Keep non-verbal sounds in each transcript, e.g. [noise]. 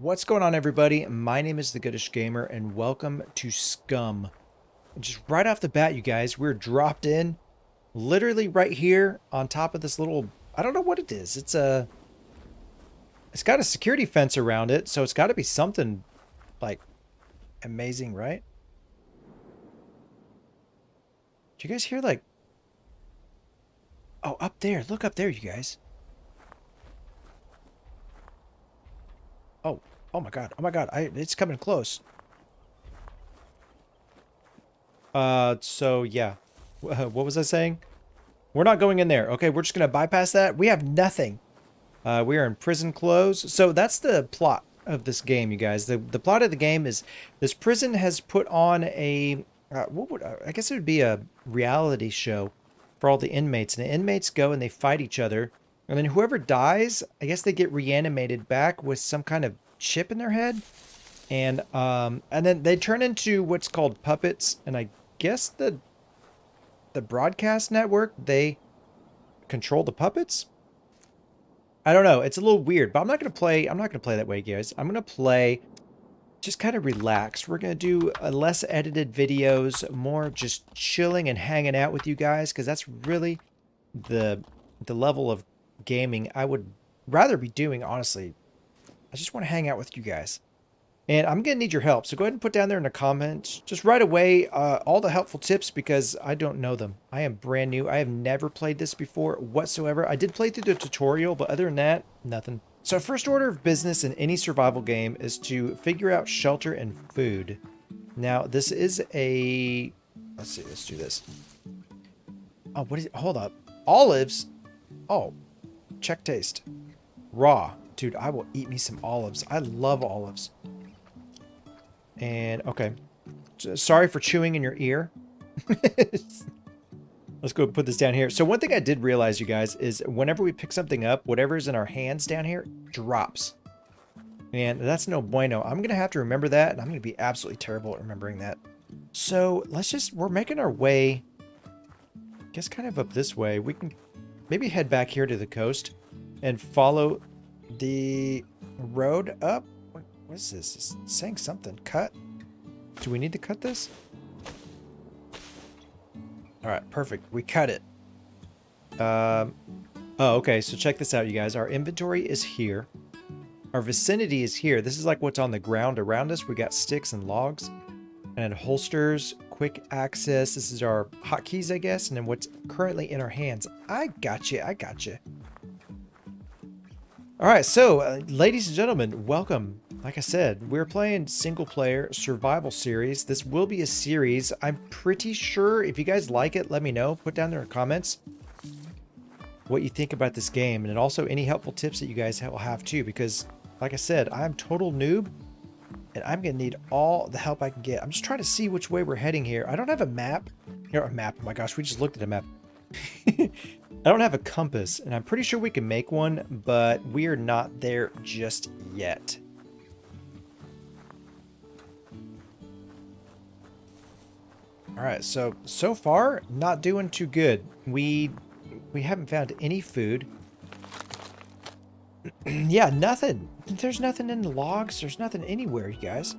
What's going on, everybody? My name is The Goodish Gamer, and welcome to Scum. Just right off the bat, you guys, we're dropped in, literally right here on top of this little, I don't know what it is. It's a, it's got a security fence around it, so it's got to be something, like, amazing, right? Do you guys hear, like, oh, up there, look up there, you guys. Oh, oh my god, oh my god, I, it's coming close. Uh, so yeah, what was I saying? We're not going in there. Okay, we're just gonna bypass that. We have nothing. Uh, we are in prison clothes. So that's the plot of this game, you guys. The the plot of the game is this prison has put on a uh, what would I guess it would be a reality show for all the inmates, and the inmates go and they fight each other and then whoever dies, I guess they get reanimated back with some kind of chip in their head. And um and then they turn into what's called puppets and I guess the the broadcast network, they control the puppets. I don't know. It's a little weird, but I'm not going to play I'm not going to play that way, guys. I'm going to play just kind of relax. We're going to do a less edited videos, more just chilling and hanging out with you guys because that's really the the level of gaming I would rather be doing, honestly. I just want to hang out with you guys. And I'm going to need your help. So go ahead and put down there in the comments, just right away, uh, all the helpful tips because I don't know them. I am brand new. I have never played this before whatsoever. I did play through the tutorial, but other than that, nothing. So first order of business in any survival game is to figure out shelter and food. Now, this is a... Let's see, let's do this. Oh, what is it? Hold up. Olives? Oh, Check taste. Raw. Dude, I will eat me some olives. I love olives. And, okay. Sorry for chewing in your ear. [laughs] Let's go put this down here. So one thing I did realize, you guys, is whenever we pick something up, whatever's in our hands down here drops. And that's no bueno. I'm going to have to remember that, and I'm going to be absolutely terrible at remembering that. So let's just, we're making our way, I guess kind of up this way. We can maybe head back here to the coast and follow the road up. What, is this? It's saying something. Cut? Do we need to cut this? All right, perfect. We cut it. Um, oh, okay. So check this out, you guys. Our inventory is here. Our vicinity is here. This is like what's on the ground around us. We got sticks and logs and holsters, quick access. This is our hotkeys, I guess, and then what's currently in our hands. I got you. I got you. All right, so uh, ladies and gentlemen, welcome. Like I said, we're playing single player survival series. This will be a series. I'm pretty sure if you guys like it, let me know. Put down there in the comments what you think about this game and also any helpful tips that you guys will have too because like I said, I'm total noob and I'm going to need all the help I can get. I'm just trying to see which way we're heading here. I don't have a map. Here, a map. Oh my gosh, we just looked at a map. [laughs] I don't have a compass, and I'm pretty sure we can make one, but we are not there just yet. All right, so so far not doing too good. We we haven't found any food. [clears throat] yeah, nothing. There's nothing in the logs. There's nothing anywhere, you guys.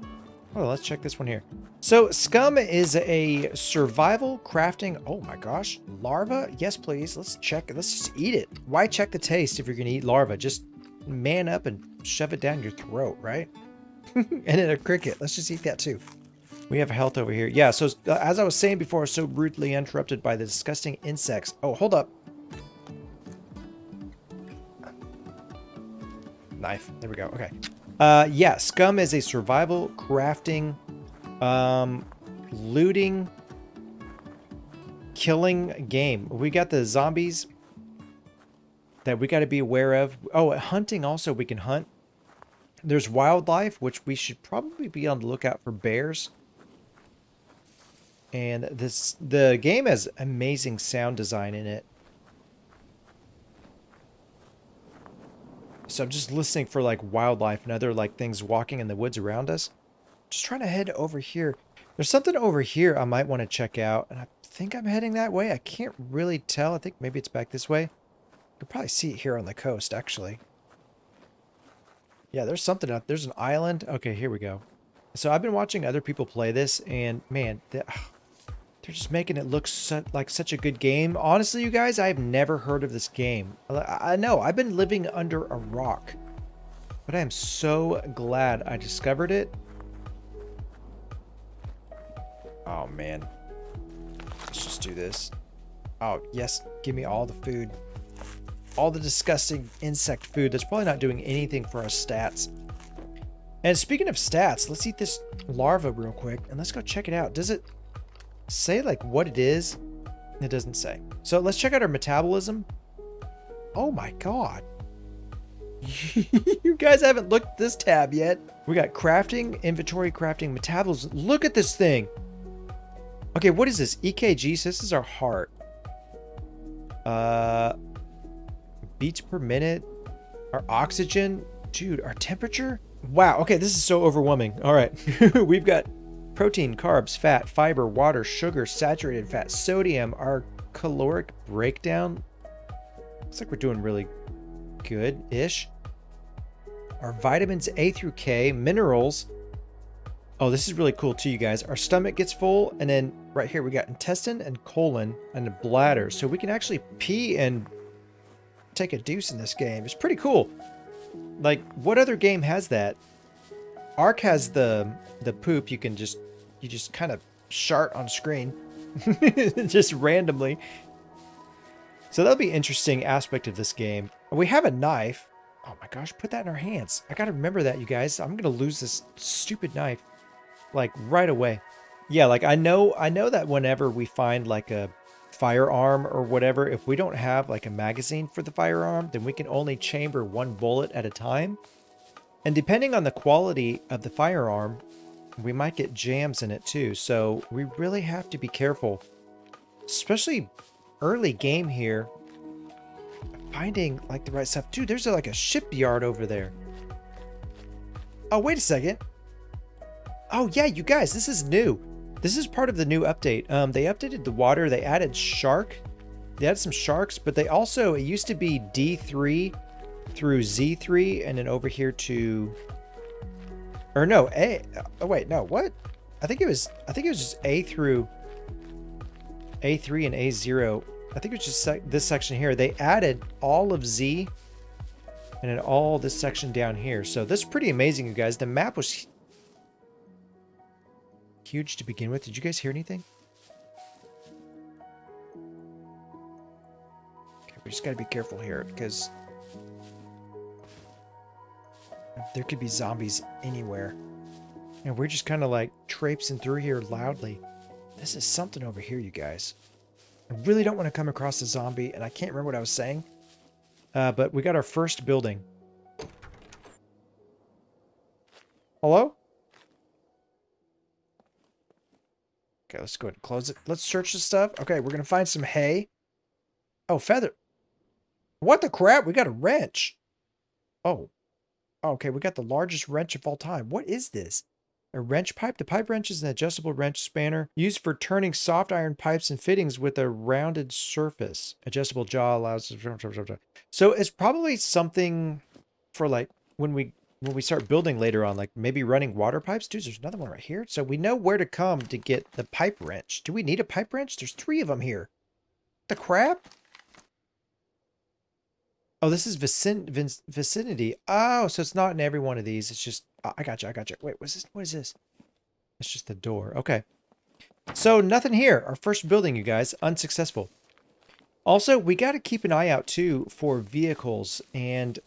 Oh, let's check this one here. So, Scum is a survival crafting... Oh my gosh. Larva? Yes, please. Let's check. Let's just eat it. Why check the taste if you're going to eat larva? Just man up and shove it down your throat, right? [laughs] and then a cricket. Let's just eat that too. We have health over here. Yeah, so uh, as I was saying before, so rudely interrupted by the disgusting insects. Oh, hold up. Knife. There we go. Okay. Uh, yeah, Scum is a survival, crafting, um, looting, killing game. We got the zombies that we got to be aware of. Oh, hunting also, we can hunt. There's wildlife, which we should probably be on the lookout for bears. And this the game has amazing sound design in it. So I'm just listening for like wildlife and other like things walking in the woods around us. Just trying to head over here. There's something over here I might want to check out. And I think I'm heading that way. I can't really tell. I think maybe it's back this way. You can probably see it here on the coast, actually. Yeah, there's something up. There's an island. Okay, here we go. So I've been watching other people play this, and man, they're, they're just making it look like such a good game. Honestly, you guys, I've never heard of this game. I know I've been living under a rock, but I am so glad I discovered it. Oh man, let's just do this. Oh yes, give me all the food all the disgusting insect food that's probably not doing anything for our stats. And speaking of stats, let's eat this larva real quick and let's go check it out. Does it say like what it is? It doesn't say. So let's check out our metabolism. Oh my god. [laughs] you guys haven't looked this tab yet. We got crafting, inventory, crafting, metabolism. Look at this thing. Okay, what is this? EKG. So this is our heart. Uh, beats per minute, our oxygen, dude, our temperature. Wow. Okay, this is so overwhelming. All right, [laughs] we've got protein, carbs, fat, fiber, water, sugar, saturated fat, sodium. Our caloric breakdown looks like we're doing really good-ish. Our vitamins A through K, minerals. Oh, this is really cool too, you guys. Our stomach gets full, and then right here we got intestine and colon and the bladder. So we can actually pee and take a deuce in this game. It's pretty cool. Like, what other game has that? Ark has the the poop. You can just you just kind of shart on screen, [laughs] just randomly. So that'll be interesting aspect of this game. We have a knife. Oh my gosh, put that in our hands. I gotta remember that, you guys. I'm gonna lose this stupid knife, like right away. Yeah, like I know, I know that whenever we find like a firearm or whatever, if we don't have like a magazine for the firearm, then we can only chamber one bullet at a time. And depending on the quality of the firearm, we might get jams in it too. So we really have to be careful, especially early game here. Finding like the right stuff. Dude, there's like a shipyard over there. Oh, wait a second. Oh yeah, you guys, this is new. This is part of the new update. Um, they updated the water. They added shark. They added some sharks, but they also, it used to be D3 through Z3 and then over here to, or no, A, oh wait, no, what? I think it was, I think it was just A through A3 and A0. I think it was just sec this section here. They added all of Z and then all this section down here. So this is pretty amazing, you guys. The map was huge to begin with. Did you guys hear anything? Okay, we just gotta be careful here because there could be zombies anywhere. And we're just kind of like traipsing through here loudly. This is something over here, you guys. I really don't want to come across a zombie, and I can't remember what I was saying. Uh, but we got our first building. Hello? Okay, let's go ahead and close it. Let's search the stuff. Okay, we're going to find some hay. Oh, feather. What the crap? We got a wrench. Oh. Okay, we got the largest wrench of all time. What is this? A wrench pipe? The pipe wrench is an adjustable wrench spanner used for turning soft iron pipes and fittings with a rounded surface. Adjustable jaw allows... So it's probably something for like when we when we start building later on, like maybe running water pipes. Dude, there's another one right here. So we know where to come to get the pipe wrench. Do we need a pipe wrench? There's three of them here. The crap? Oh, this is vicin vicinity. Oh, so it's not in every one of these. It's just, I got you, I got you. Wait, what's this? What is this? It's just the door. Okay. So nothing here. Our first building, you guys, unsuccessful. Also, we got to keep an eye out too for vehicles and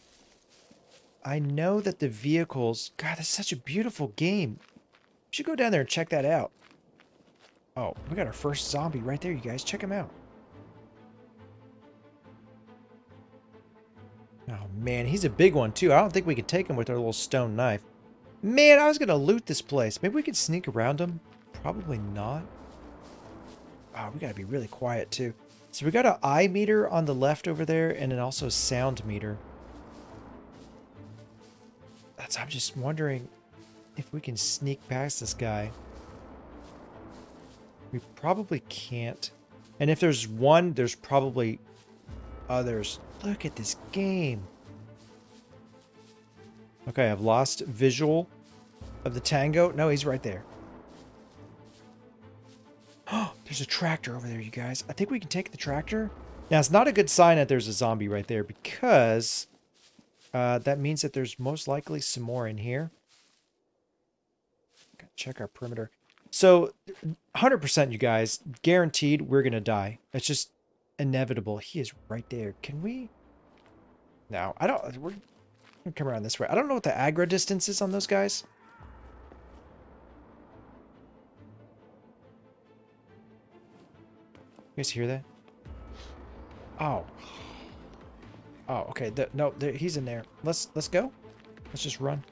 I know that the vehicles... God, that's such a beautiful game. We should go down there and check that out. Oh, we got our first zombie right there, you guys. Check him out. Oh, man, he's a big one, too. I don't think we could take him with our little stone knife. Man, I was going to loot this place. Maybe we could sneak around him. Probably not. Oh, we got to be really quiet, too. So we got an eye meter on the left over there, and then also a sound meter. That's, I'm just wondering if we can sneak past this guy. We probably can't. And if there's one, there's probably others. Look at this game. Okay, I've lost visual of the tango. No, he's right there. Oh, [gasps] there's a tractor over there, you guys. I think we can take the tractor. Now, it's not a good sign that there's a zombie right there because uh, that means that there's most likely some more in here. Check our perimeter. So, 100% you guys, guaranteed we're going to die. It's just inevitable. He is right there. Can we? No, I don't. We're gonna come around this way. I don't know what the aggro distance is on those guys. You guys hear that? Oh. Oh, okay. The, no, the, he's in there. Let's let's go. Let's just run.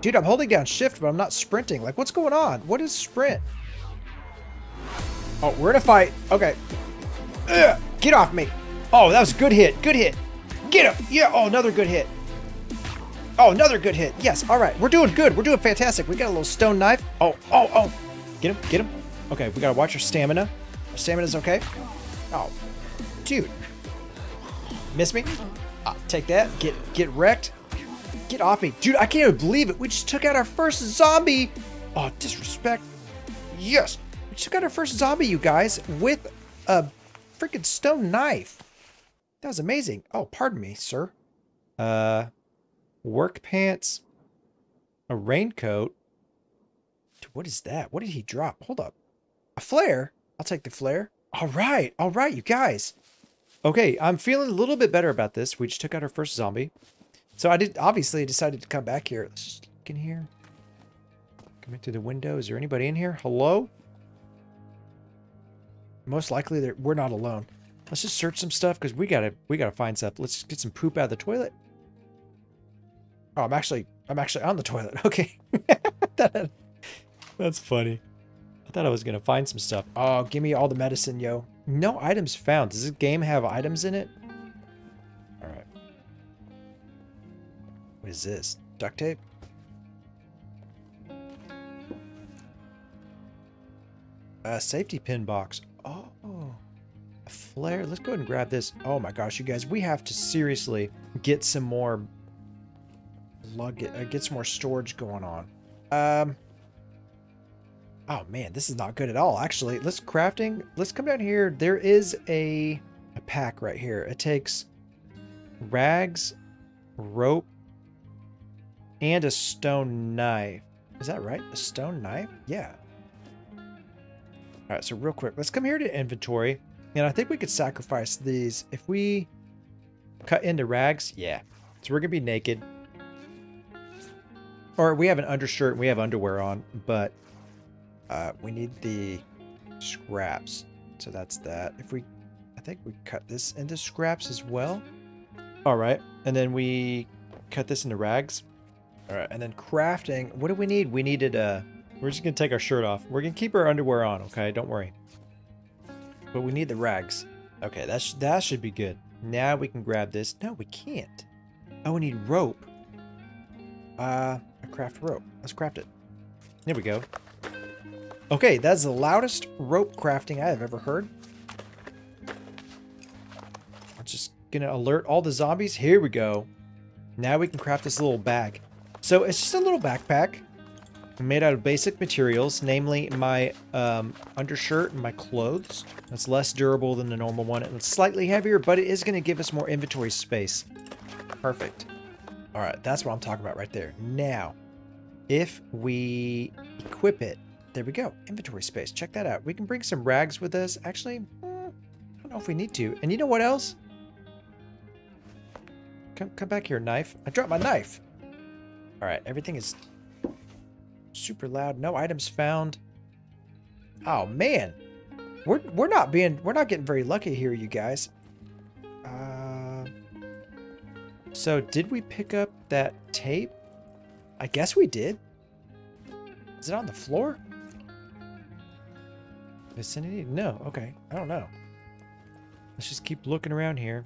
Dude, I'm holding down shift, but I'm not sprinting. Like, what's going on? What is sprint? Oh, we're in a fight. Okay. Ugh, get off me. Oh, that was a good hit. Good hit. Get him. Yeah. Oh, another good hit. Oh, another good hit. Yes. All right. We're doing good. We're doing fantastic. We got a little stone knife. Oh, oh, oh. Get him. Get him. Okay. We got to watch our stamina. Our stamina's okay. Oh, dude. Miss me? Uh, take that. Get get wrecked. Get off me. Dude, I can't even believe it. We just took out our first zombie. Oh, disrespect. Yes. We took out our first zombie, you guys, with a freaking stone knife. That was amazing. Oh, pardon me, sir. Uh, work pants, a raincoat. Dude, what is that? What did he drop? Hold up. A flare? I'll take the flare. All right. All right, you guys. Okay, I'm feeling a little bit better about this. We just took out our first zombie. So I did obviously decided to come back here. Let's just look in here. Come into the window. Is there anybody in here? Hello? Most likely we're not alone. Let's just search some stuff because we gotta we gotta find stuff. Let's get some poop out of the toilet. Oh, I'm actually I'm actually on the toilet. [laughs] Okay. [laughs] That's funny. I thought I was gonna find some stuff. Oh, give me all the medicine, yo. No items found. Does this game have items in it? Alright. What is this? Duct tape? A safety pin box. Oh. A flare. Let's go ahead and grab this. Oh my gosh, you guys. We have to seriously get some more lug uh, get some more storage going on. Um Oh man, this is not good at all. Actually, let's crafting. Let's come down here. There is a a pack right here. It takes rags, rope, and a stone knife. Is that right? A stone knife? Yeah. All right, so real quick, let's come here to inventory. And I think we could sacrifice these. If we cut into rags, yeah. So we're going to be naked. Or we have an undershirt and we have underwear on, but uh, we need the scraps. So that's that. If we, I think we cut this into scraps as well. All right. And then we cut this into rags. All right. And then crafting. What do we need? We needed a, we're just going to take our shirt off. We're going to keep our underwear on. Okay. Don't worry. But we need the rags. Okay. That, sh that should be good. Now we can grab this. No, we can't. Oh, we need rope. Uh, a craft rope. Let's craft it. There we go. Okay, that's the loudest rope crafting I have ever heard. I'm just gonna alert all the zombies. Here we go. Now we can craft this little bag. So it's just a little backpack made out of basic materials, namely my um, undershirt and my clothes. That's less durable than the normal one. And it's slightly heavier, but it is going to give us more inventory space. Perfect. All right, that's what I'm talking about right there. Now, if we equip it, there we go. Inventory space. Check that out. We can bring some rags with us. Actually, mm, I don't know if we need to. And you know what else? Come, come back here, knife. I dropped my knife. All right, everything is super loud. No items found. Oh man, we're we're not being we're not getting very lucky here, you guys. Uh, so did we pick up that tape? I guess we did. Is it on the floor? Vicinity? No. Okay. I don't know. Let's just keep looking around here.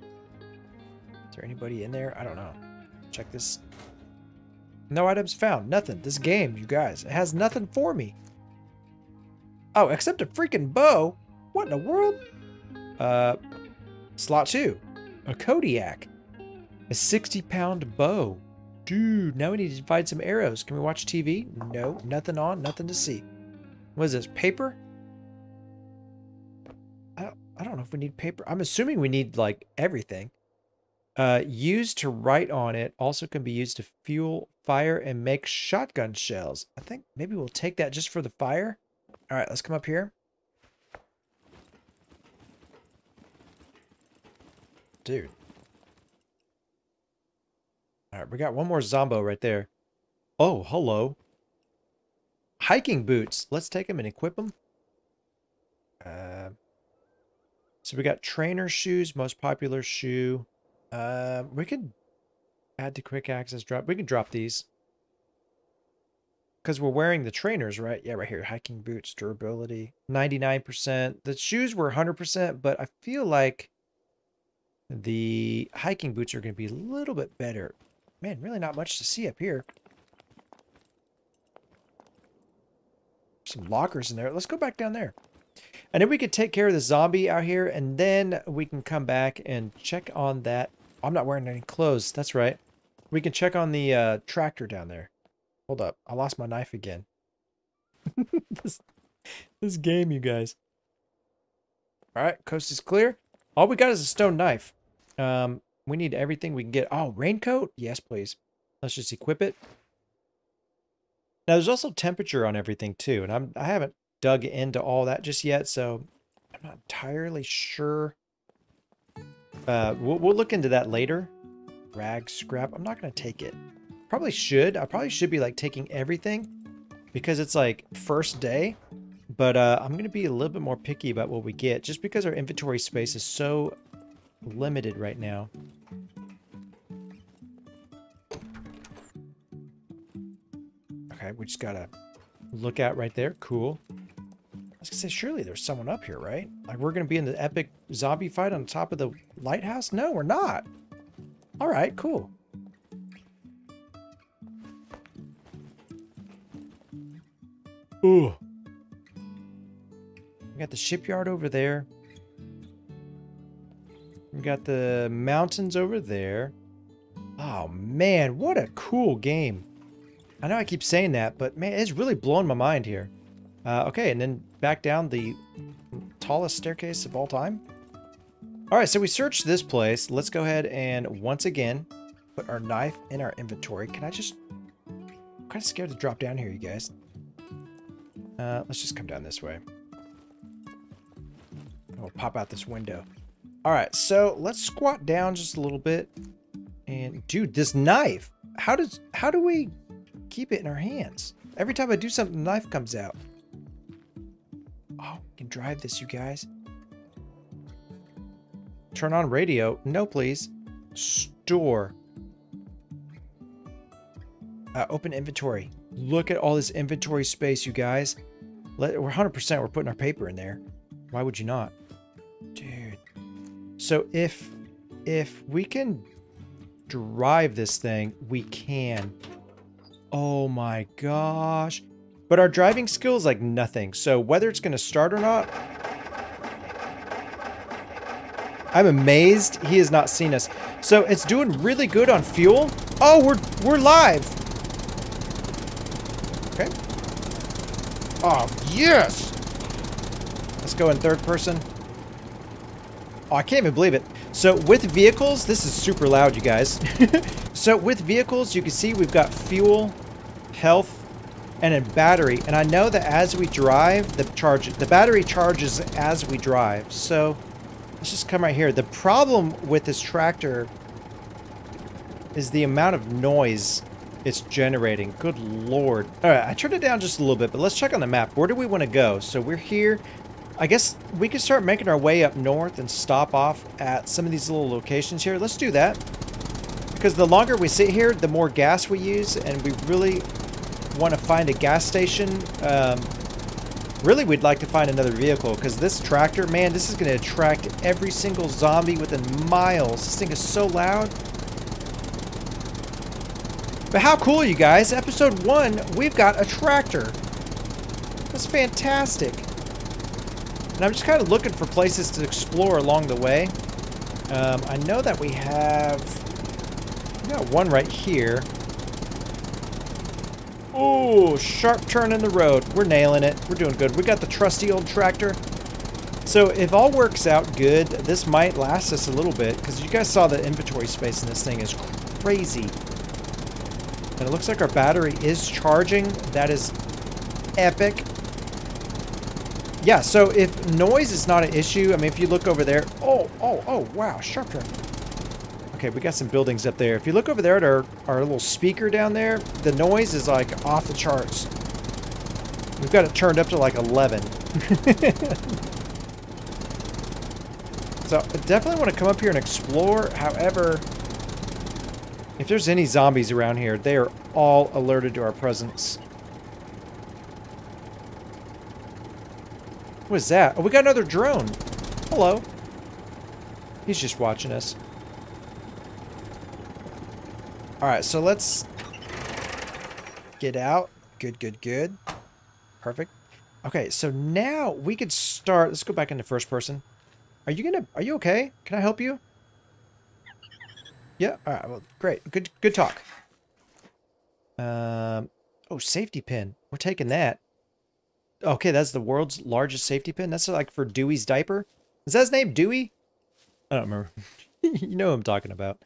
Is there anybody in there? I don't know. Check this. No items found. Nothing. This game, you guys, it has nothing for me. Oh, except a freaking bow. What in the world? Uh, slot two. A Kodiak. A 60 pound bow. Dude, now we need to find some arrows. Can we watch TV? No, nothing on, nothing to see. What is this, paper? I don't, I don't know if we need paper. I'm assuming we need, like, everything. Uh, used to write on it also can be used to fuel, fire, and make shotgun shells. I think maybe we'll take that just for the fire. All right, let's come up here. Dude. All right, we got one more Zombo right there. Oh, hello. Hiking boots. Let's take them and equip them. Uh, so we got trainer shoes, most popular shoe. Uh, we could add to quick access drop. We can drop these. Because we're wearing the trainers, right? Yeah, right here. Hiking boots, durability, 99%. The shoes were 100%, but I feel like the hiking boots are going to be a little bit better. Man, really not much to see up here. Some lockers in there. Let's go back down there. And then we could take care of the zombie out here, and then we can come back and check on that. I'm not wearing any clothes. That's right. We can check on the uh, tractor down there. Hold up. I lost my knife again. [laughs] this, this game, you guys. All right, coast is clear. All we got is a stone knife. Um, we need everything we can get. Oh, raincoat? Yes, please. Let's just equip it. Now, there's also temperature on everything, too. And I'm, I haven't dug into all that just yet, so I'm not entirely sure. Uh, we'll, we'll look into that later. Rag, scrap. I'm not going to take it. Probably should. I probably should be, like, taking everything because it's, like, first day. But uh, I'm going to be a little bit more picky about what we get just because our inventory space is so limited right now. Okay, we just gotta look out right there. Cool. I was gonna say, surely there's someone up here, right? Like, we're gonna be in the epic zombie fight on top of the lighthouse? No, we're not. All right, cool. Ooh. We got the shipyard over there. We got the mountains over there. Oh, man, what a cool game. I know I keep saying that, but man, it's really blowing my mind here. Uh, okay, and then back down the tallest staircase of all time. All right, so we searched this place. Let's go ahead and once again put our knife in our inventory. Can I just... I'm kind of scared to drop down here, you guys. Uh, let's just come down this way. We'll pop out this window. All right, so let's squat down just a little bit. And dude, this knife, how does how do we keep it in our hands? Every time I do something, the knife comes out. Oh, we can drive this, you guys. Turn on radio. No, please. Store. Uh, open inventory. Look at all this inventory space, you guys. Let, we're 100% we're putting our paper in there. Why would you not? Dude. So if if we can drive this thing, we can. Oh my gosh. But our driving skill is like nothing. So whether it's going to start or not, I'm amazed he has not seen us. So it's doing really good on fuel. Oh, we're we're live. Okay. Oh, yes. Let's go in third person. Oh, I can't even believe it. So with vehicles, this is super loud, you guys. [laughs] so with vehicles, you can see we've got fuel, health, and a battery. And I know that as we drive, the charge, the battery charges as we drive. So let's just come right here. The problem with this tractor is the amount of noise it's generating. Good lord. All right, I turned it down just a little bit, but let's check on the map. Where do we want to go? So we're here. I guess we could start making our way up north and stop off at some of these little locations here. Let's do that. Because the longer we sit here, the more gas we use, and we really want to find a gas station. Um, really, we'd like to find another vehicle, because this tractor, man, this is going to attract every single zombie within miles. This thing is so loud. But how cool, you guys? Episode 1, we've got a tractor. That's fantastic. And I'm just kind of looking for places to explore along the way. Um, I know that we have... We got one right here. Oh, sharp turn in the road. We're nailing it. We're doing good. We got the trusty old tractor. So if all works out good, this might last us a little bit because you guys saw the inventory space in this thing is crazy. And it looks like our battery is charging. That is epic. Yeah, so if noise is not an issue, I mean, if you look over there, oh, oh, oh, wow, sharp turn. Okay, we got some buildings up there. If you look over there at our, our little speaker down there, the noise is like off the charts. We've got it turned up to like 11. [laughs] so I definitely want to come up here and explore. However, if there's any zombies around here, they are all alerted to our presence. What is that? Oh, we got another drone. Hello. He's just watching us. Alright, so let's get out. Good, good, good. Perfect. Okay, so now we could start. Let's go back into first person. Are you gonna, are you okay? Can I help you? Yeah, alright, well, great. Good, good talk. Um, oh, safety pin. We're taking that. Okay, that's the world's largest safety pin. That's like for Dewey's diaper. Is that his name, Dewey? I don't remember. [laughs] you know what I'm talking about.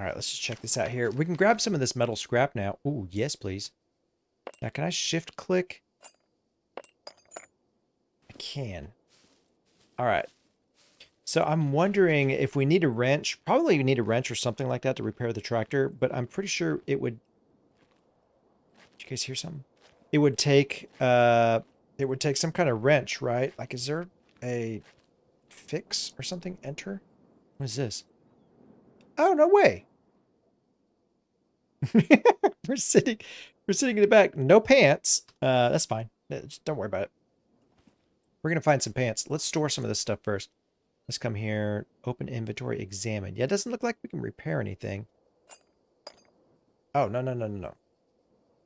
All right, let's just check this out here. We can grab some of this metal scrap now. Ooh, yes, please. Now, can I shift click? I can. All right. So I'm wondering if we need a wrench. Probably we need a wrench or something like that to repair the tractor, but I'm pretty sure it would... Did you guys hear something? It would take, uh, it would take some kind of wrench, right? Like, is there a fix or something? Enter? What is this? Oh, no way. [laughs] we're sitting we're sitting in the back. No pants. Uh, that's fine. Just don't worry about it. We're gonna find some pants. Let's store some of this stuff first. Let's come here. Open inventory. Examine. Yeah, it doesn't look like we can repair anything. Oh, no, no, no, no, no.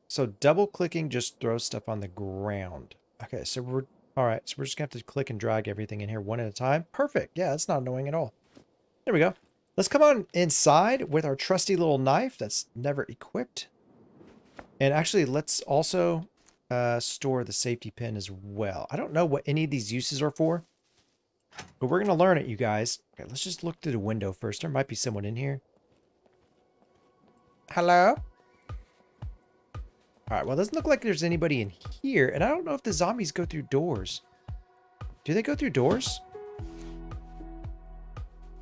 So double clicking just throws stuff on the ground. Okay, so we're... Alright, so we're just to have to click and drag everything in here one at a time. Perfect. Yeah, that's not annoying at all. There we go. Let's come on inside with our trusty little knife that's never equipped. And actually, let's also uh, store the safety pin as well. I don't know what any of these uses are for, but we're going to learn it, you guys. Okay, let's just look through the window first. There might be someone in here. Hello? Alright, well, it doesn't look like there's anybody in here. And I don't know if the zombies go through doors. Do they go through doors?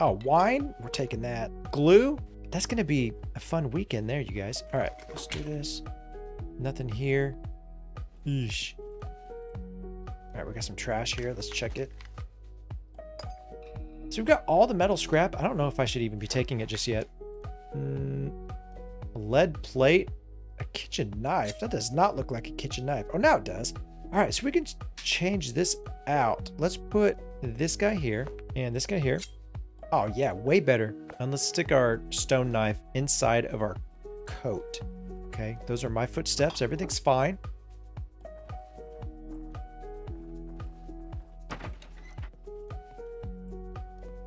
Oh, wine? We're taking that. Glue? That's going to be a fun weekend there, you guys. All right, let's do this. Nothing here. Eesh. All right, we got some trash here. Let's check it. So we've got all the metal scrap. I don't know if I should even be taking it just yet. Mm, lead plate. A kitchen knife. That does not look like a kitchen knife. Oh, now it does. All right, so we can change this out. Let's put this guy here and this guy here. Oh yeah, way better. And let's stick our stone knife inside of our coat. Okay, those are my footsteps. Everything's fine.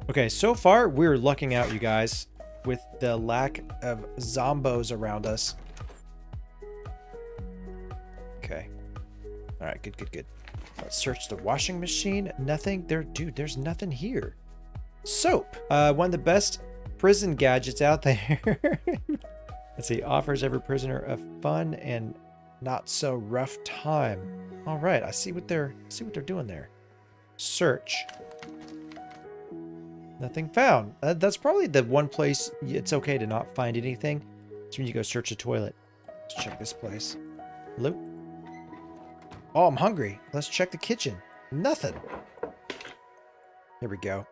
Okay, so far we're lucking out, you guys, with the lack of zombos around us. Okay. All right, good, good, good. Let's search the washing machine. Nothing there. Dude, there's nothing here. Soap. Uh, one of the best prison gadgets out there. [laughs] Let's see. Offers every prisoner a fun and not so rough time. All right. I see what they're see what they're doing there. Search. Nothing found. Uh, that's probably the one place it's okay to not find anything. It's when you go search a toilet. Let's check this place. Hello? Oh, I'm hungry. Let's check the kitchen. Nothing. Here we go.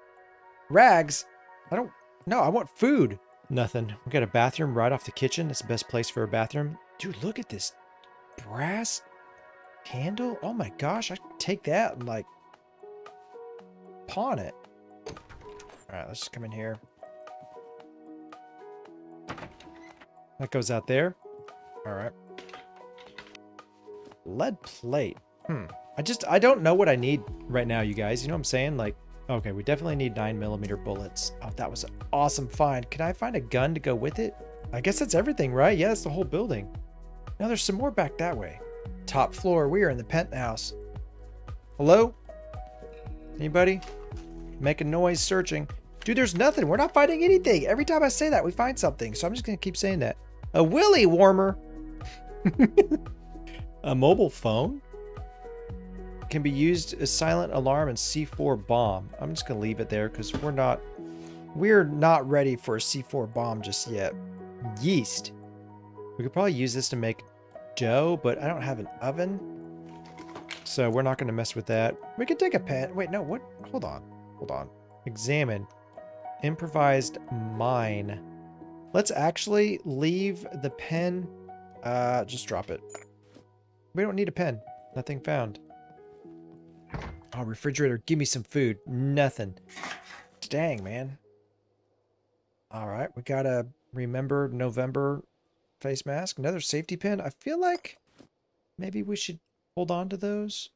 Rags? I don't... No, I want food. Nothing. We got a bathroom right off the kitchen. That's the best place for a bathroom. Dude, look at this brass handle. Oh my gosh, I take that and like pawn it. All right, let's just come in here. That goes out there. All right. Lead plate. Hmm. I just, I don't know what I need right now, you guys. You know what I'm saying? Like, Okay, we definitely need 9 millimeter bullets. Oh, that was an awesome find. Can I find a gun to go with it? I guess that's everything, right? Yeah, that's the whole building. Now there's some more back that way. Top floor. We are in the penthouse. Hello? Anybody? Make a noise searching. Dude, there's nothing. We're not finding anything. Every time I say that, we find something. So I'm just going to keep saying that. A willy warmer. [laughs] a mobile phone? Can be used as silent alarm and C4 bomb. I'm just to leave it there because we're not... We're not ready for a C4 bomb just yet. Yeast. We could probably use this to make dough, but I don't have an oven. So we're not going to mess with that. We could take a pen. Wait, no, what? Hold on. Hold on. Examine. Improvised mine. Let's actually leave the pen. Uh, just drop it. We don't need a pen. Nothing found. Oh, refrigerator, give me some food. Nothing. Dang, man. All right, we gotta remember November face mask. Another safety pin. I feel like maybe we should hold on to those.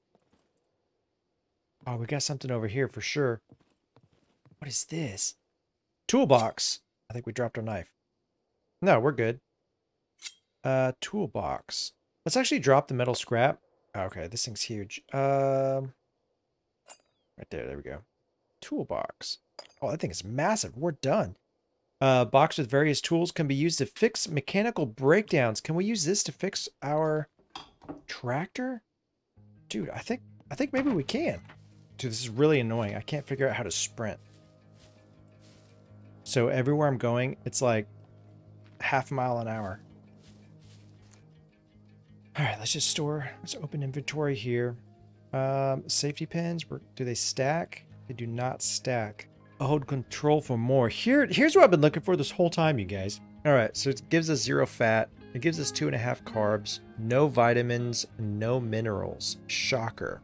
Oh, we got something over here for sure. What is this? Toolbox. I think we dropped our knife. No, we're good. Uh, toolbox. Let's actually drop the metal scrap. Okay, this thing's huge. Um, right there, there we go. Toolbox. Oh, that thing is massive. We're done. Uh, box with various tools can be used to fix mechanical breakdowns. Can we use this to fix our tractor? Dude, I think I think maybe we can. Dude, this is really annoying. I can't figure out how to sprint. So everywhere I'm going, it's like half a mile an hour. All right, let's just store. Let's open inventory here. Um, safety pins, do they stack? They do not stack. Hold control for more. Here, here's what I've been looking for this whole time, you guys. All right, so it gives us zero fat. It gives us two and a half carbs, no vitamins, no minerals. Shocker.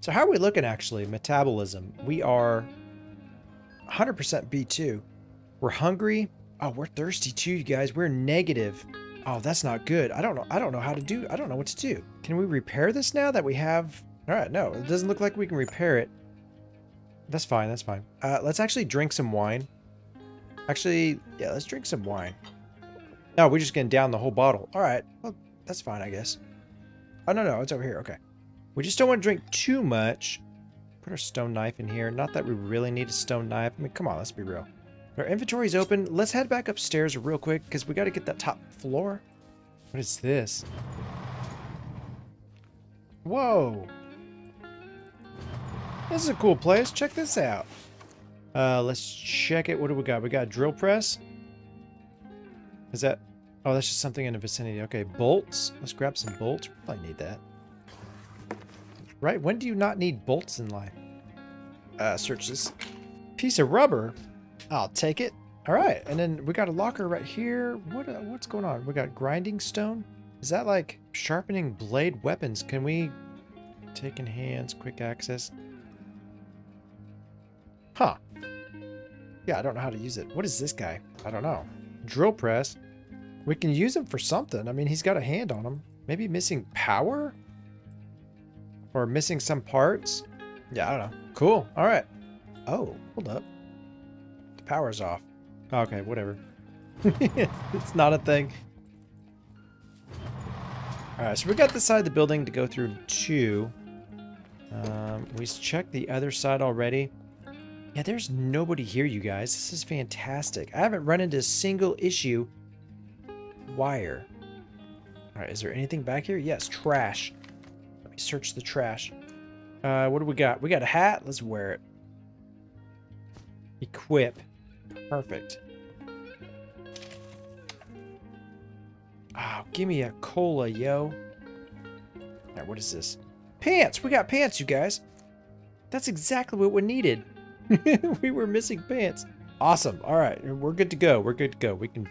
So how are we looking actually? Metabolism. We are 100% B2. We're hungry. Oh, we're thirsty too, you guys. We're negative. Oh, that's not good. I don't know. I don't know how to do. I don't know what to do. Can we repair this now that we have? All right, no, it doesn't look like we can repair it. That's fine. That's fine. Uh, let's actually drink some wine. Actually, yeah, let's drink some wine. No, we're just getting down the whole bottle. All right. Well, that's fine, I guess. Oh, no, no. It's over here. Okay. We just don't want to drink too much. Put our stone knife in here. Not that we really need a stone knife. I mean, come on, let's be real. Our inventory's open. Let's head back upstairs real quick because we got to get that top floor. What is this? Whoa. This is a cool place. Check this out. Uh, let's check it. What do we got? We got a drill press. Is that... Oh, that's just something in the vicinity. Okay, bolts. Let's grab some bolts. Probably need that. Right? When do you not need bolts in life? Uh, search this. Piece of rubber. I'll take it. All right, and then we got a locker right here. What uh, what's going on? We got grinding stone. Is that like sharpening blade weapons? Can we take in hands, quick access? Huh. Yeah, I don't know how to use it. What is this guy? I don't know. Drill press. We can use him for something. I mean, he's got a hand on him. Maybe missing power? Or missing some parts? Yeah, I don't know. Cool. All right. Oh, hold up. The power's off. Okay, whatever. [laughs] it's not a thing. Alright, so we got the side of the building to go through too. Um, we checked the other side already. Yeah, there's nobody here, you guys. This is fantastic. I haven't run into a single issue. Wire. Alright, is there anything back here? Yes, trash. Let me search the trash. Uh, what do we got? We got a hat. Let's wear it. Equip. Perfect. Oh, give me a cola, yo. Alright, what is this? Pants! We got pants, you guys. That's exactly what we needed. [laughs] we were missing pants. Awesome. All right. We're good to go. We're good to go. We can...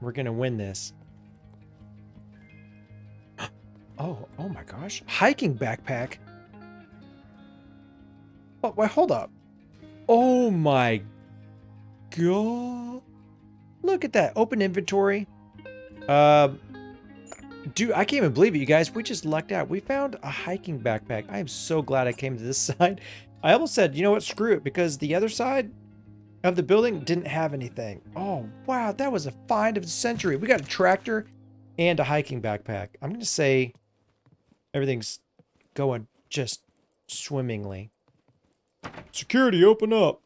We're going to win this. [gasps] Oh, oh my gosh. Hiking backpack. Oh, wait, hold up. Oh my god. Look at that. Open inventory. Uh, Dude, I can't even believe it, you guys. We just lucked out. We found a hiking backpack. I am so glad I came to this [laughs] side. I almost said, you know what, screw it, because the other side of the building didn't have anything. Oh, wow, that was a find of the century. We got a tractor and a hiking backpack. I'm going to say everything's going just swimmingly. Security, open up.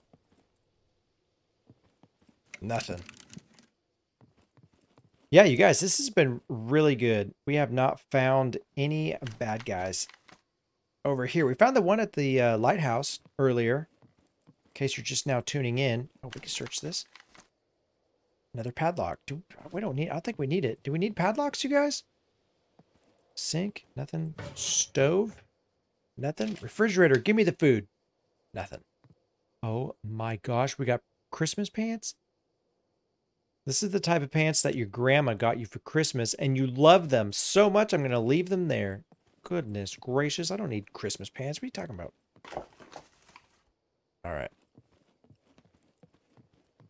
Nothing. Yeah, you guys, this has been really good. We have not found any bad guys over here. We found the one at the uh, lighthouse earlier. In case you're just now tuning in. Oh, we can search this. Another padlock. Do we don't need I don't think we need it. Do we need padlocks, you guys? Sink, nothing. Stove, nothing. Refrigerator, give me the food. Nothing. Oh my gosh, we got Christmas pants? This is the type of pants that your grandma got you for Christmas, and you love them so much, I'm to leave them there. Goodness gracious, I don't need Christmas pants. What are you talking about? All right.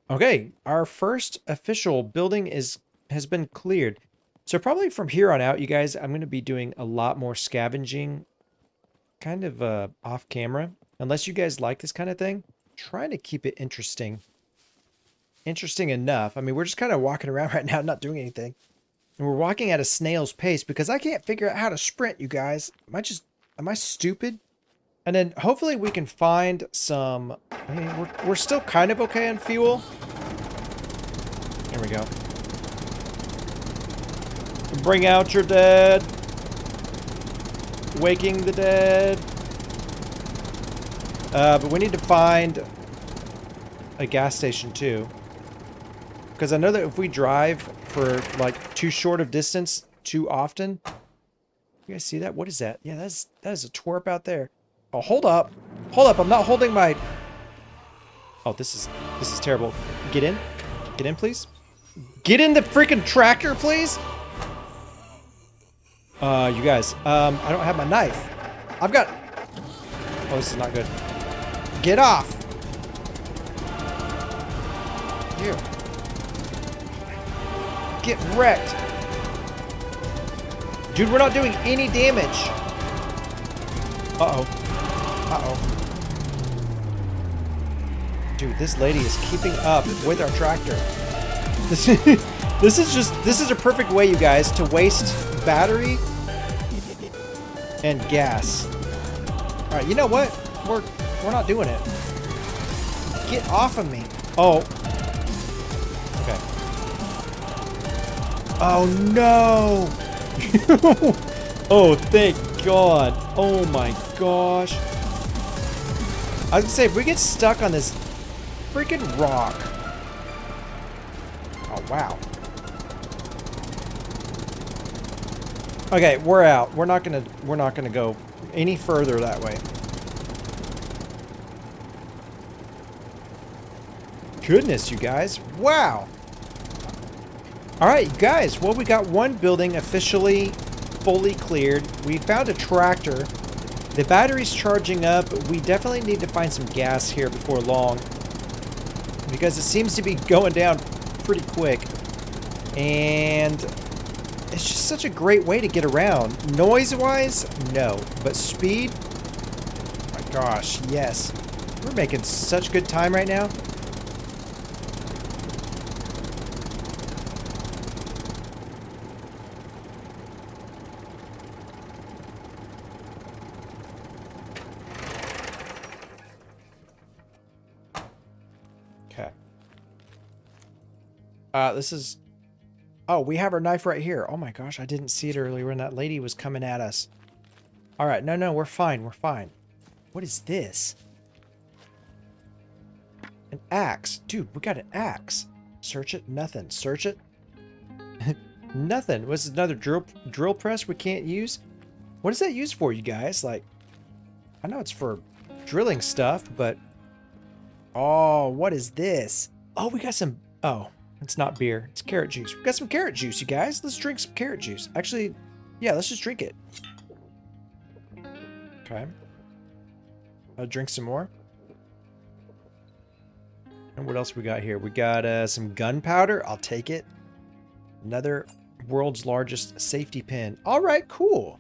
Okay, our first official building is has been cleared. So probably from here on out, you guys, I'm going to be doing a lot more scavenging kind of uh, off camera. Unless you guys like this kind of thing, trying to keep it interesting interesting enough. I mean, we're just kind of walking around [laughs] right now, not doing anything. And we're walking at a snail's pace because I can't figure out how to sprint, you guys. Am I just, am I stupid? And then hopefully we can find some, I mean, we're, we're still kind of okay on fuel. Here we go. Bring out your dead. Waking the dead. Uh, but we need to find a gas station too. Because I know that if we drive for like too short of distance too often, you guys see that? What is that? Yeah, that's that is a twerp out there. Oh, hold up. Hold up. I'm not holding my... Oh, this is this is terrible. Get in. Get in, please. Get in the freaking tractor, please. Uh, you guys, um, I don't have my knife. I've got... Oh, this is not good. Get off. You. Get wrecked. Dude, we're not doing any damage. Uh-oh. Uh-oh. Dude, this lady is keeping up with our tractor. [laughs] This, this is just, this is a perfect way, you guys, to waste battery and gas. All right, you know what? We're, we're not doing it. Get off of me. Oh, Oh no! [laughs] oh, thank God. Oh my gosh. I was gonna say, if we get stuck on this freaking rock. Oh, wow. Okay, we're out. We're not gonna, we're not gonna go any further that way. Goodness, you guys. Wow. Alright, guys. Well, we got one building officially fully cleared. We found a tractor. The battery's charging up. We definitely need to find some gas here before long. Because it seems to be going down pretty quick. And it's just such a great way to get around. Noise-wise, no. But speed? Oh my gosh, yes. We're making such good time right now. This is... Oh, we have our knife right here. Oh my gosh, I didn't see it earlier when that lady was coming at us. Alright, no, no, we're fine, we're fine. What is this? An axe. Dude, we got an axe. Search it, nothing. Search it. [laughs] nothing. Was another drill drill press we can't use? What is that used for, you guys? Like, I know it's for drilling stuff, but... Oh, what is this? Oh, we got some... Oh, it's not beer. It's carrot juice. We got some carrot juice, you guys. Let's drink some carrot juice. Actually, yeah, let's just drink it. Okay. I'll drink some more. And what else we got here? We got uh, some gunpowder. I'll take it. Another World's largest safety pin. All right, cool.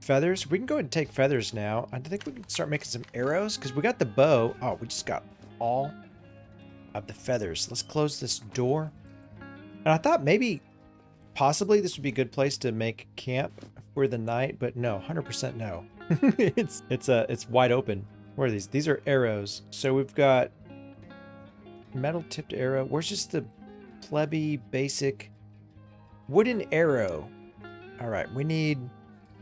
Feathers. We can go ahead and take feathers now. I think we can start making some arrows because we got the bow. Oh, we just got all of the feathers. Let's close this door. And I thought maybe, possibly this would be a good place to make camp for the night, but no, 100% no. [laughs] it's it's uh, it's wide open. Where are these? These are arrows. So we've got metal tipped arrow. Where's just the plebby basic wooden arrow? All right, we need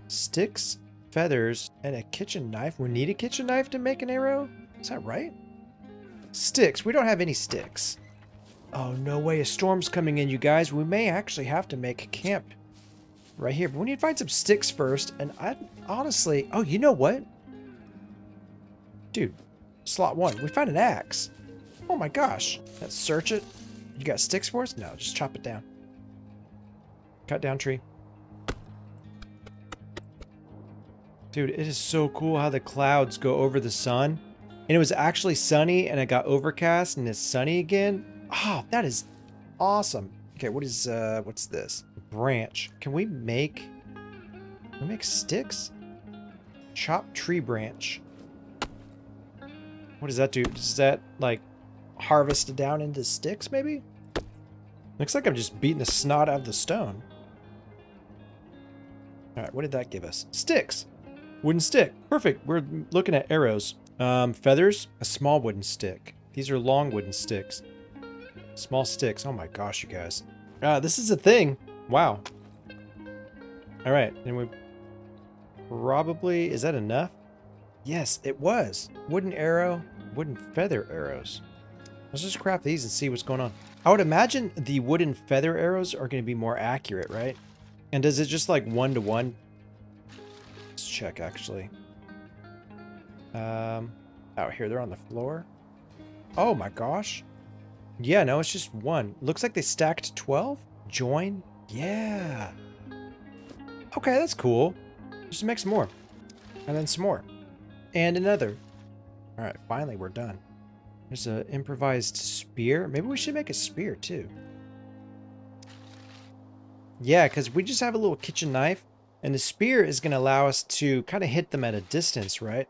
sticks, feathers, and a kitchen knife. We need a kitchen knife to make an arrow? Is that right? Sticks. We don't have any sticks. Oh, no way. A storm's coming in, you guys. We may actually have to make camp right here. But we need to find some sticks first. And I honestly... Oh, you know what? Dude, slot one. We found an axe. Oh my gosh. Let's search it. You got sticks for us? No, just chop it down. Cut down tree. Dude, it is so cool how the clouds go over the sun. And it was actually sunny and it got overcast and it's sunny again. Oh, that is awesome. Okay, what is, uh, what's this? Branch. Can we make, can we make sticks? Chop tree branch. What does that do? Does that, like, harvest down into sticks, maybe? Looks like I'm just beating the snot out of the stone. Alright, what did that give us? Sticks! Wooden stick. Perfect. We're looking at arrows. Um, feathers. A small wooden stick. These are long wooden sticks. Small sticks. Oh my gosh, you guys. Uh, this is a thing. Wow. All right. And we probably... Is that enough? Yes, it was. Wooden arrow. Wooden feather arrows. Let's just craft these and see what's going on. I would imagine the wooden feather arrows are going to be more accurate, right? And does it just like one-to-one Let's check, actually. Um, oh, here, they're on the floor. Oh my gosh. Yeah, no, it's just one. Looks like they stacked 12. Join. Yeah. Okay, that's cool. Just make some more. And then some more. And another. Alright, finally we're done. There's an improvised spear. Maybe we should make a spear, too. Yeah, because we just have a little kitchen knife. And the spear is going to allow us to kind of hit them at a distance, right?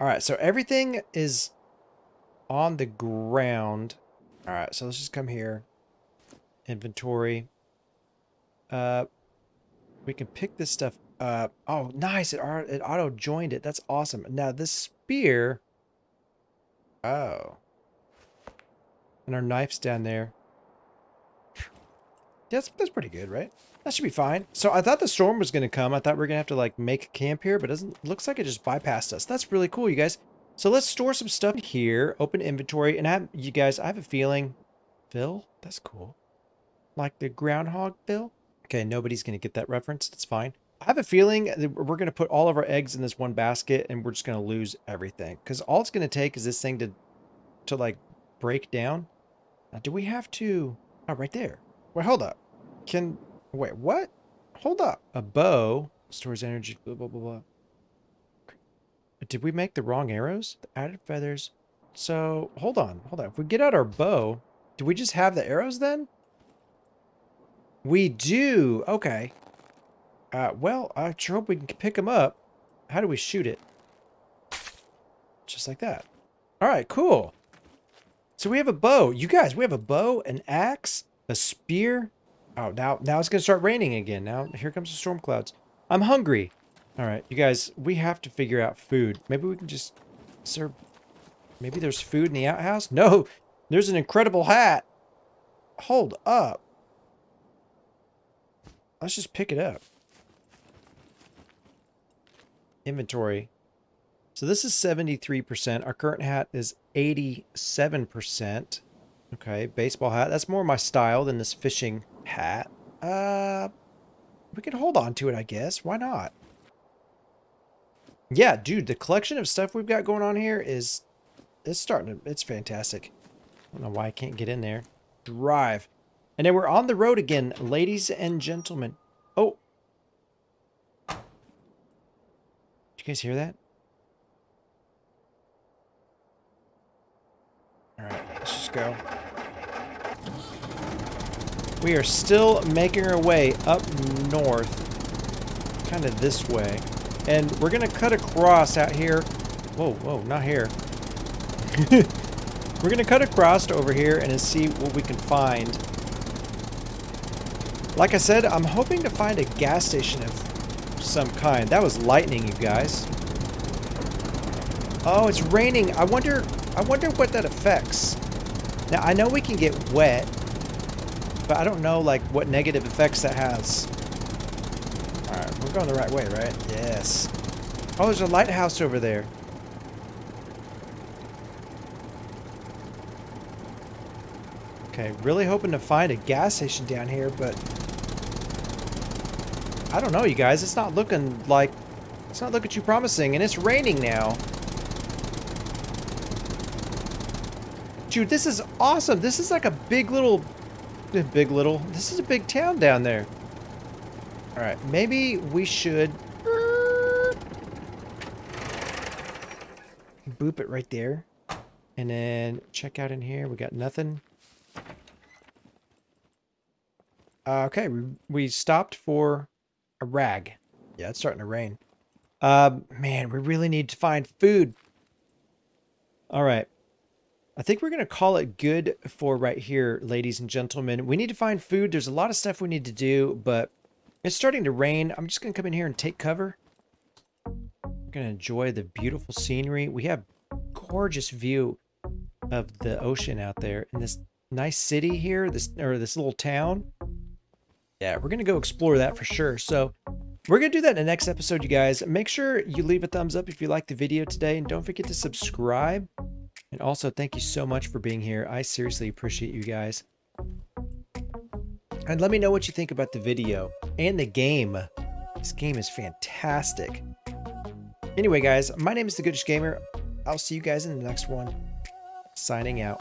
All right, so everything is on the ground. All right, so let's just come here. Inventory. Uh, we can pick this stuff up. Oh, nice. It, it auto-joined it. That's awesome. Now, this spear... Oh. And our knife's down there. That's, that's pretty good, right? That should be fine. So I thought the storm was going to come. I thought we are going to have to like make camp here, but it doesn't looks like it just bypassed us. That's really cool, you guys. So let's store some stuff here, open inventory, and have you guys, I have a feeling, Phil, that's cool. Like the groundhog Phil? Okay, nobody's going to get that reference. That's fine. I have a feeling that we're going to put all of our eggs in this one basket and we're just going to lose everything. Because all it's going to take is this thing to, to like break down. Now, do we have to... Oh, right there. Wait, hold up. Can Wait, what? Hold up. A bow stores energy, blah, blah, blah, blah. Did we make the wrong arrows? The added feathers. So, hold on, hold on. If we get out our bow, do we just have the arrows then? We do. Okay. Uh, well, I sure hope we can pick them up. How do we shoot it? Just like that. All right, cool. So we have a bow. You guys, we have a bow, an axe, a spear, Oh, now, now it's going to start raining again. Now, here comes the storm clouds. I'm hungry. All right, you guys, we have to figure out food. Maybe we can just serve... Maybe there's food in the outhouse? No, there's an incredible hat. Hold up. Let's just pick it up. Inventory. So this is 73%. Our current hat is 87%. Okay, baseball hat. That's more my style than this fishing hat. Uh, we can hold on to it, I guess. Why not? Yeah, dude, the collection of stuff we've got going on here is, it's starting to, it's fantastic. I don't know why I can't get in there. Drive. And then we're on the road again, ladies and gentlemen. Oh. Did you guys hear that? All right, let's just go. We are still making our way up north, kind of this way. And we're going to cut across out here. Whoa, whoa, not here. [laughs] we're going to cut across over here and see what we can find. Like I said, I'm hoping to find a gas station of some kind. That was lightning, you guys. Oh, it's raining. I wonder I wonder what that affects. Now, I know we can get wet, but I don't know like what negative effects that has. We're going the right way, right? Yes. Oh, there's a lighthouse over there. Okay, really hoping to find a gas station down here, but I don't know, you guys. It's not looking like it's not looking too promising, and it's raining now. Dude, this is awesome. This is like a big little, big little. This is a big town down there. All right, maybe we should boop it right there, and then check out in here. We got nothing. Uh, okay, we, we stopped for a rag. Yeah, it's starting to rain. Uh, man, we really need to find food. All right. I think we're going to call it good for right here, ladies and gentlemen. We need to find food. There's a lot of stuff we need to do, but it's starting to rain. I'm just going to come in here and take cover. We're going to enjoy the beautiful scenery. We have gorgeous view of the ocean out there in this nice city here, this or this little town. Yeah, we're going to go explore that for sure. So we're going to do that in the next episode, you guys. Make sure you leave a thumbs up if you liked the video today. And don't forget to subscribe. And also, thank you so much for being here. I seriously appreciate you guys. And let me know what you think about the video and the game. This game is fantastic. Anyway, guys, my name is The Goodish Gamer. I'll see you guys in the next one. Signing out.